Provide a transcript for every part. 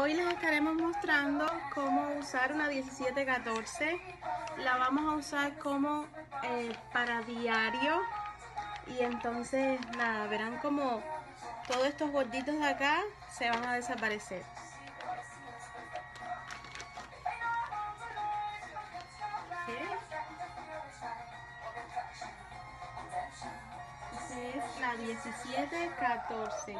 Hoy les estaremos mostrando cómo usar una 1714. La vamos a usar como eh, para diario. Y entonces, nada, verán como todos estos gorditos de acá se van a desaparecer. es la 1714.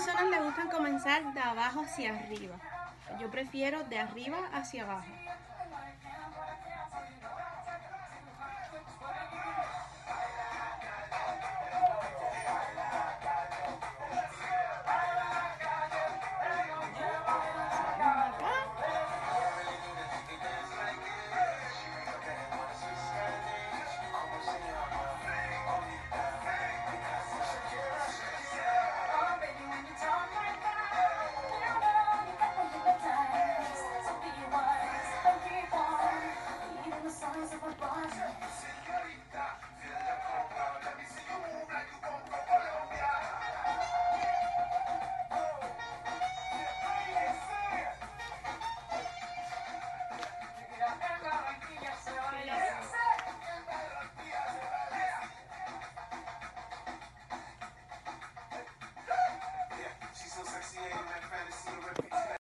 Personas les gustan comenzar de abajo hacia arriba. Yo prefiero de arriba hacia abajo.